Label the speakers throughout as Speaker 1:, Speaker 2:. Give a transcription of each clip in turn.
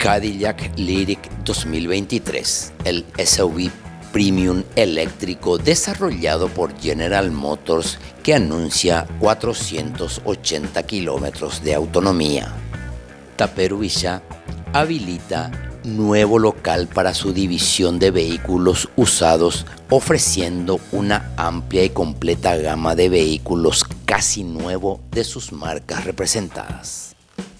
Speaker 1: Cadillac Lyric 2023, el SUV premium eléctrico desarrollado por General Motors que anuncia 480 kilómetros de autonomía. Taperuilla habilita nuevo local para su división de vehículos usados, ofreciendo una amplia y completa gama de vehículos casi nuevo de sus marcas representadas.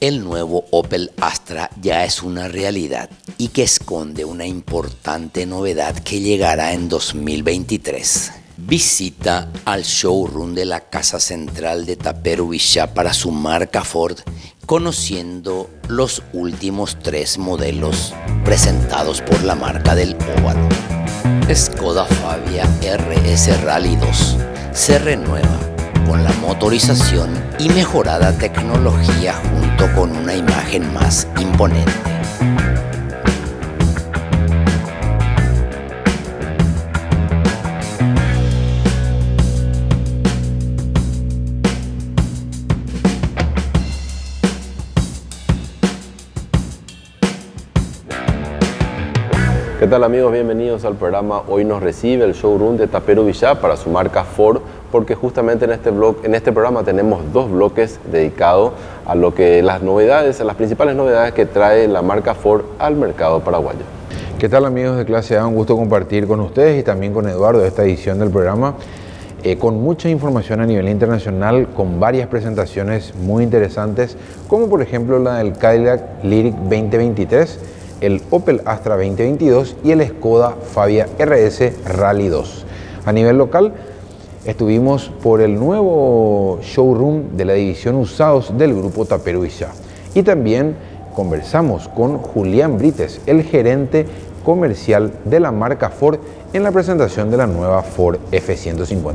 Speaker 1: El nuevo Opel Astra ya es una realidad y que esconde una importante novedad que llegará en 2023. Visita al showroom de la Casa Central de Taperubichá para su marca Ford conociendo los últimos tres modelos presentados por la marca del óvalo. Skoda Fabia RS Rally 2 se renueva con la motorización y mejorada tecnología junto con una imagen más imponente.
Speaker 2: ¿Qué tal amigos? Bienvenidos al programa. Hoy nos recibe el showroom de Tapero Villá para su marca Ford, porque justamente en este, blog, en este programa tenemos dos bloques dedicados a lo que las novedades, a las principales novedades que trae la marca Ford al mercado paraguayo.
Speaker 3: ¿Qué tal amigos de clase A? Un gusto compartir con ustedes y también con Eduardo esta edición del programa. Eh, con mucha información a nivel internacional, con varias presentaciones muy interesantes, como por ejemplo la del Cadillac Lyric 2023 el Opel Astra 2022 y el Skoda Fabia RS Rally 2. A nivel local, estuvimos por el nuevo showroom de la división usados del grupo Taperuisa y también conversamos con Julián Brites, el gerente comercial de la marca Ford en la presentación de la nueva Ford F-150.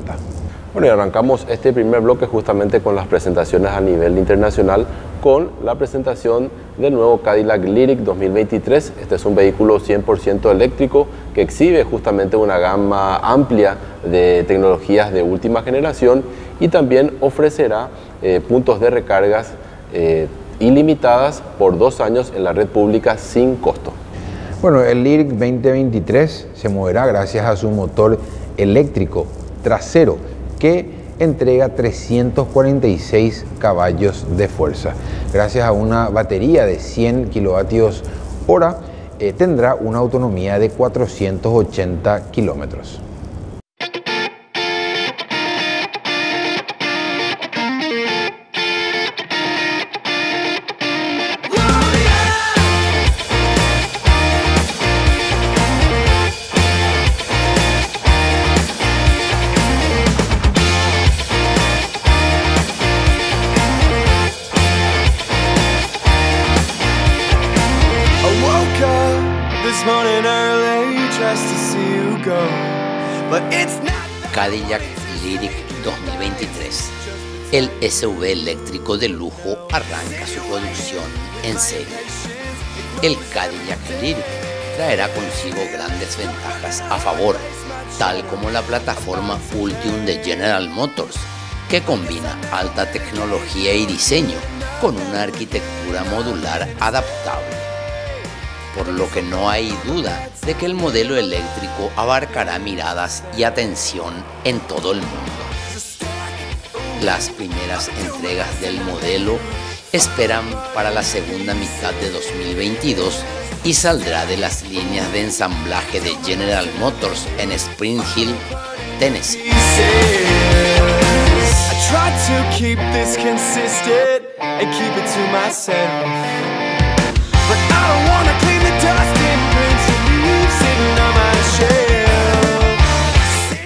Speaker 2: Bueno, y arrancamos este primer bloque justamente con las presentaciones a nivel internacional, con la presentación del nuevo Cadillac Lyric 2023. Este es un vehículo 100% eléctrico que exhibe justamente una gama amplia de tecnologías de última generación y también ofrecerá eh, puntos de recargas eh, ilimitadas por dos años en la red pública sin costo.
Speaker 3: Bueno, el Lyric 2023 se moverá gracias a su motor eléctrico trasero que entrega 346 caballos de fuerza. Gracias a una batería de 100 kilovatios hora, eh, tendrá una autonomía de 480 kilómetros.
Speaker 1: Cadillac Lyric 2023. El SUV eléctrico de lujo arranca su producción en serie. El Cadillac Lyric traerá consigo grandes ventajas a favor, tal como la plataforma Ultium de General Motors, que combina alta tecnología y diseño con una arquitectura modular adaptable por lo que no hay duda de que el modelo eléctrico abarcará miradas y atención en todo el mundo. Las primeras entregas del modelo esperan para la segunda mitad de 2022 y saldrá de las líneas de ensamblaje de General Motors en Spring Hill, Tennessee.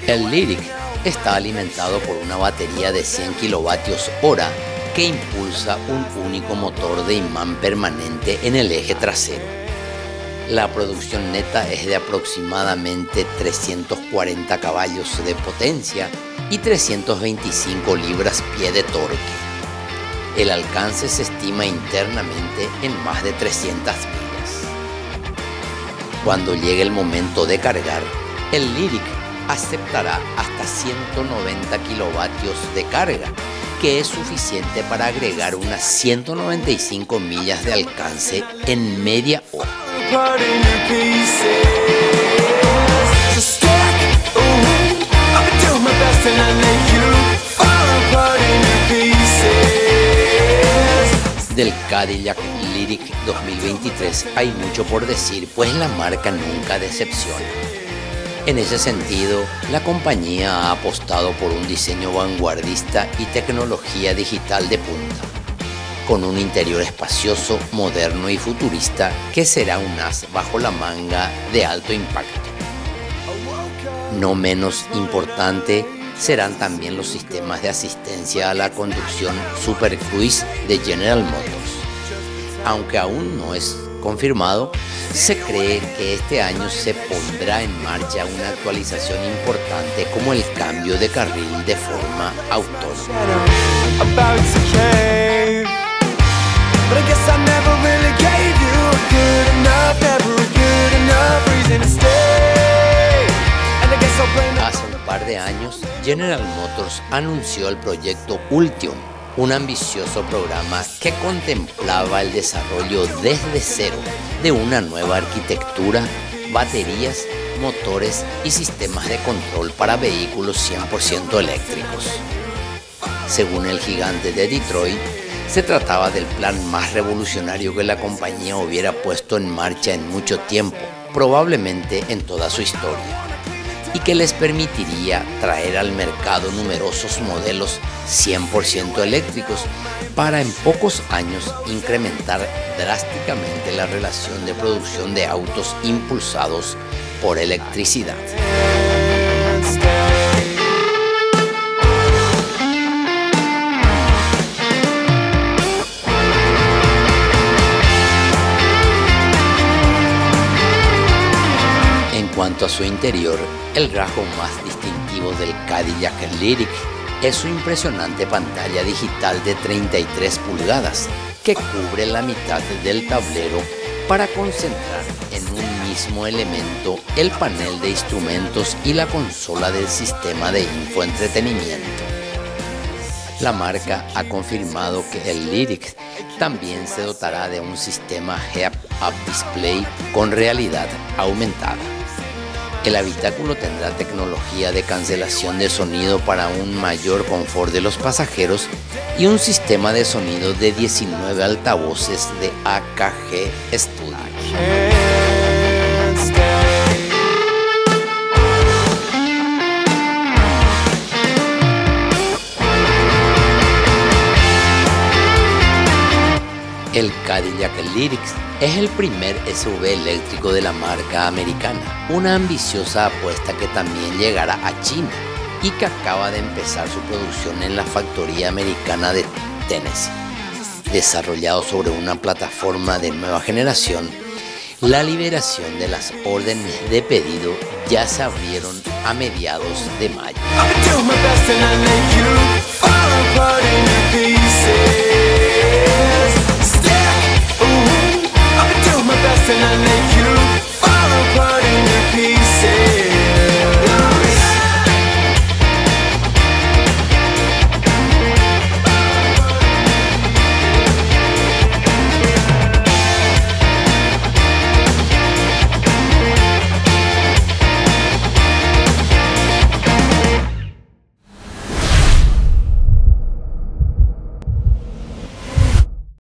Speaker 1: El Lyric está alimentado por una batería de 100 kilovatios hora que impulsa un único motor de imán permanente en el eje trasero. La producción neta es de aproximadamente 340 caballos de potencia y 325 libras-pie de torque. El alcance se estima internamente en más de 300 millas. Cuando llegue el momento de cargar, el Lyric aceptará hasta 190 kilovatios de carga que es suficiente para agregar unas 195 millas de alcance en media hora. Del Cadillac Lyric 2023 hay mucho por decir, pues la marca nunca decepciona. En ese sentido, la compañía ha apostado por un diseño vanguardista y tecnología digital de punta, con un interior espacioso, moderno y futurista que será un as bajo la manga de alto impacto. No menos importante serán también los sistemas de asistencia a la conducción Super Cruise de General Motors. Aunque aún no es confirmado, se cree que este año se pondrá en marcha una actualización importante como el cambio de carril de forma autónoma. Hace un par de años, General Motors anunció el proyecto Ultium, un ambicioso programa que contemplaba el desarrollo desde cero de una nueva arquitectura, baterías, motores y sistemas de control para vehículos 100% eléctricos. Según el gigante de Detroit, se trataba del plan más revolucionario que la compañía hubiera puesto en marcha en mucho tiempo, probablemente en toda su historia y que les permitiría traer al mercado numerosos modelos 100% eléctricos para en pocos años incrementar drásticamente la relación de producción de autos impulsados por electricidad. Cuanto a su interior, el rasgo más distintivo del Cadillac Lyric es su impresionante pantalla digital de 33 pulgadas que cubre la mitad del tablero para concentrar en un mismo elemento el panel de instrumentos y la consola del sistema de infoentretenimiento. La marca ha confirmado que el Lyric también se dotará de un sistema Head-Up Display con realidad aumentada. El habitáculo tendrá tecnología de cancelación de sonido para un mayor confort de los pasajeros y un sistema de sonido de 19 altavoces de AKG Studio. El Cadillac Lyrics es el primer SUV eléctrico de la marca americana, una ambiciosa apuesta que también llegará a China y que acaba de empezar su producción en la factoría americana de Tennessee. Desarrollado sobre una plataforma de nueva generación, la liberación de las órdenes de pedido ya se abrieron a mediados de mayo. and I make you